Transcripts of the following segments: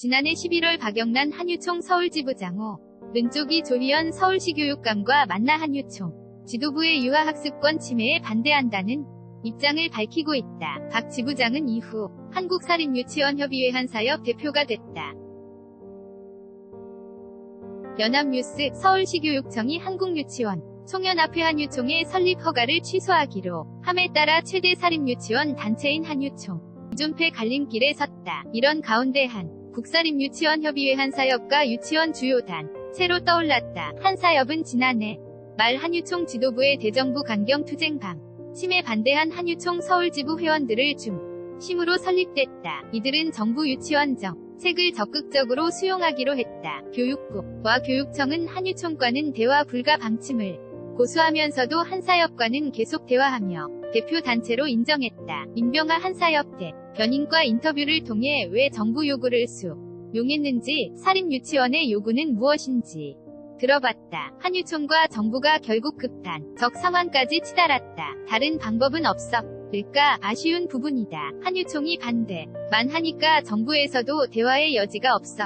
지난해 11월 박영란 한유총 서울지부장호, 른쪽이 조희연 서울시 교육감과 만나 한유총 지도부의 유아학습권 침해에 반대한다는 입장을 밝히고 있다. 박 지부장은 이후 한국사립유치원협의회 한사협 대표가 됐다. 연합뉴스 서울시 교육청이 한국유치원 총연합회 한유총의 설립 허가를 취소하기로 함에 따라 최대 사립유치원 단체인 한유총 이준패 갈림길에 섰다. 이런 가운데 한 국사립유치원협의회 한사협과 유치원 주요단 새로 떠올랐다. 한사협은 지난해 말 한유총 지도부의 대정부 강경 투쟁방 침해 반대한 한유총 서울지부 회원들을 중 심으로 설립됐다. 이들은 정부 유치원 정 책을 적극적으로 수용하기로 했다. 교육부와 교육청은 한유총과는 대화 불가 방침을 고수하면서도 한사협과는 계속 대화하며 대표 단체로 인정했다. 임병아 한사협 대 변인과 인터뷰를 통해 왜 정부 요구를 수 용했는지 사립유치원의 요구는 무엇인지 들어봤다. 한유총과 정부가 결국 급한 적 상황까지 치달았다. 다른 방법은 없어. 일까 아쉬운 부분이다. 한유총이 반대. 만 하니까 정부에서도 대화의 여지가 없어.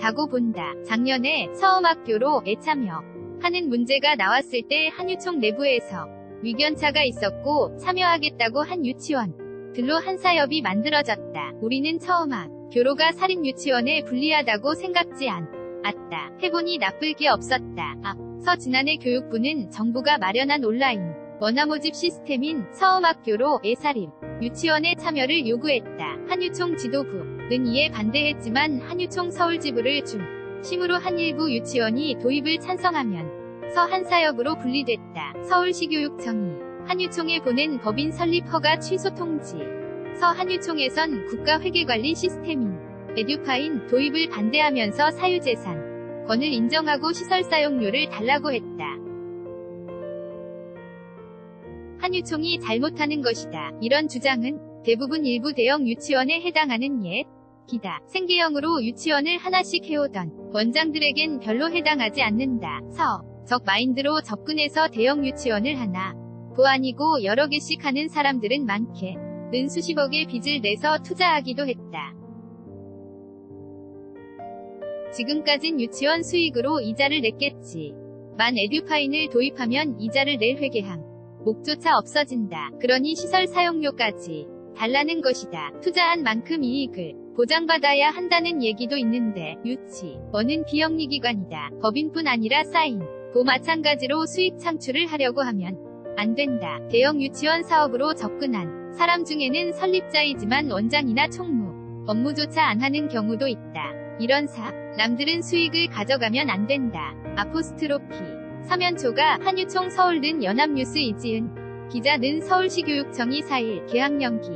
다고 본다. 작년에 서음학교로 애참여 하는 문제가 나왔을 때 한유총 내부에서 위견차가 있었고 참여하겠다고 한 유치원 들로 한 사협이 만들어졌다. 우리는 처음 학 교로가 사립 유치원에 불리하다고 생각지 않. 았다. 해보니 나쁠 게 없었다. 앞서 지난해 교육부는 정부가 마련한 온라인 원화 모집 시스템인 서음학교로 애사립 유치원에 참여를 요구했다. 한유총 지도부는 이에 반대했지만 한유총 서울지부를 중 심으로 한 일부 유치원이 도입을 찬성하면 서한사협으로 분리됐다. 서울시교육청이 한유총에 보낸 법인 설립 허가 취소 통지 서한유총에선 국가회계관리 시스템인 에듀파인 도입을 반대하면서 사유재산 권을 인정하고 시설 사용료를 달라고 했다. 한유총이 잘못하는 것이다. 이런 주장은 대부분 일부 대형 유치원에 해당하는 옛 기다 생계형으로 유치원을 하나씩 해오던 원장들에겐 별로 해당하지 않는다. 서, 적 마인드로 접근해서 대형 유치원을 하나 보아니고 여러 개씩 하는 사람들은 많게 은 수십억의 빚을 내서 투자하기도 했다. 지금까진 유치원 수익으로 이자를 냈겠지. 만 에듀파인을 도입하면 이자를 낼 회계항. 목조차 없어진다. 그러니 시설 사용료까지 달라는 것이다. 투자한 만큼 이익을 보장받아야 한다는 얘기도 있는데 유치원은 비영리기관이다. 법인뿐 아니라 쌓인 도 마찬가지로 수익 창출을 하려고 하면 안 된다. 대형 유치원 사업으로 접근한 사람 중에는 설립자이지만 원장이나 총무 업무조차 안 하는 경우도 있다. 이런 사 남들은 수익을 가져가면 안 된다. 아포스트로피 서면초가 한유총 서울 는 연합뉴스 이지은 기자 는 서울시 교육청이 4일 개학연기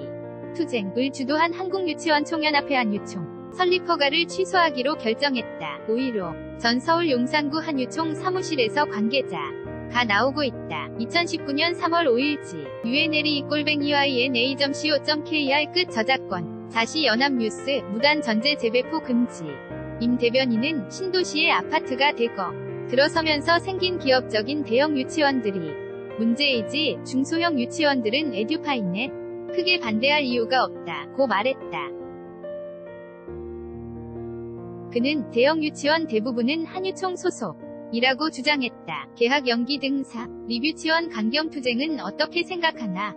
투쟁을 주도한 한국유치원 총연합회 한유총 설립 허가를 취소하기로 결정했다. 5.15 전 서울 용산구 한유총 사무실에서 관계자 가 나오고 있다. 2019년 3월 5일지 UNLE 꼴뱅이 YNA.co.kr 끝 저작권 다시 연합뉴스 무단 전제 재배포 금지 임 대변인은 신도시의 아파트가 대거 들어서면서 생긴 기업적인 대형 유치원들이 문제이지 중소형 유치원들은 에듀파인에 크게 반대할 이유가 없다 고 말했다. 그는 대형 유치원 대부분은 한유총 소속 이라고 주장했다. 개학 연기 등 사 리뷰치원 강경 투쟁은 어떻게 생각하나?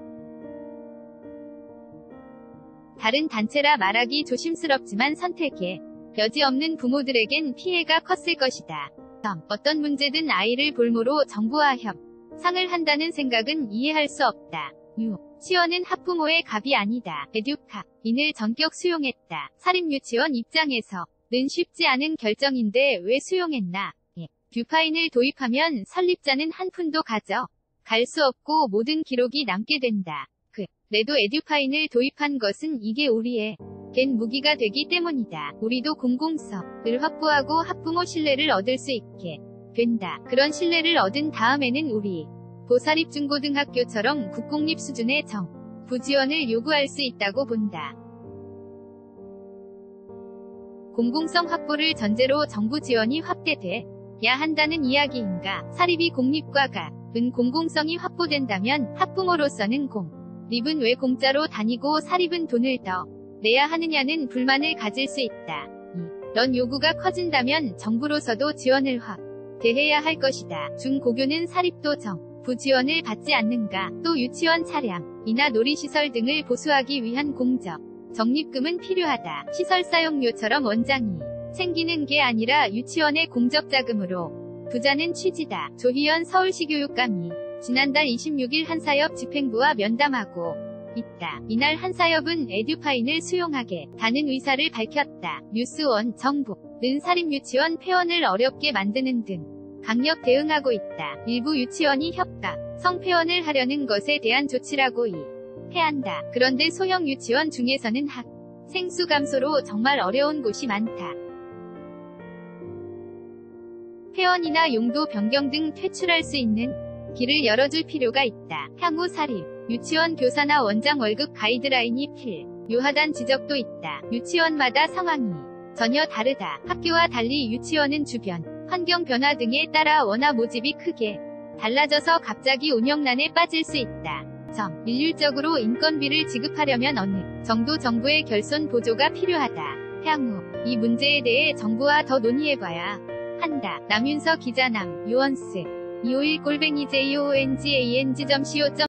다른 단체라 말하기 조심스럽지만 선택에 여지 없는 부모들에겐 피해가 컸을 것이다. 어떤 문제든 아이를 볼모로 정부와 협 상을 한다는 생각은 이해할 수 없다. 유 치원은 학부모의 갑이 아니다. 에듀카 인을 전격 수용했다. 사립유치원 입장에서 는 쉽지 않은 결정인데 왜 수용했나? 듀파인을 도입하면 설립자는 한 푼도 가져 갈 수 없고 모든 기록이 남게 된다. 그, 그래도 에듀파인을 도입한 것은 이게 우리의 겐 무기가 되기 때문이다. 우리도 공공성을 확보하고 학부모 신뢰를 얻을 수 있게 된다. 그런 신뢰를 얻은 다음에는 우리 보사립 중고등학교처럼 국공립 수준의 정, 부지원을 요구할 수 있다고 본다. 공공성 확보를 전제로 정부 지원이 확대돼 야 한다는 이야기인가. 사립이 공립과 같은 공공성이 확보된다면 학부모로서는 공. 립은 왜 공짜로 다니고 사립은 돈을 더 내야 하느냐는 불만을 가질 수 있다. 런 요구가 커진다면 정부로서도 지원을 확 대해야 할 것이다. 중고교는 사립도 정, 부 지원을 받지 않는가, 또 유치원 차량, 이나 놀이시설 등을 보수하기 위한 공적, 적립금은 필요하다. 시설 사용료처럼 원장이 생기는 게 아니라 유치원의 공적 자금으로 부자는 취지다. 조희연 서울시 교육감이 지난달 26일 한사협 집행부와 면담하고 있다. 이날 한사협은 에듀파인을 수용하게 다는 의사를 밝혔다. 뉴스원 정부는 사립유치원 폐원을 어렵게 만드는 등 강력 대응하고 있다. 일부 유치원이 협박, 성폐원을 하려는 것에 대한 조치라고 이해 한다. 그런데 소형 유치원 중에서는 학 생 수 감소로 정말 어려운 곳이 많다. 폐원이나 용도 변경 등 퇴출할 수 있는 길을 열어줄 필요가 있다. 향후 사립, 유치원 교사나 원장 월급 가이드라인이 필요하단 지적도 있다. 유치원마다 상황이 전혀 다르다. 학교와 달리 유치원은 주변, 환경 변화 등에 따라 원화 모집이 크게 달라져서 갑자기 운영난에 빠질 수 있다. 점. 일률적으로 인건비를 지급하려면 어느 정도 정부의 결손 보조가 필요하다. 향후 이 문제에 대해 정부와 더 논의해봐야 한다. 남윤서 기자남, 유언스 251 골뱅이 JONGANG.co.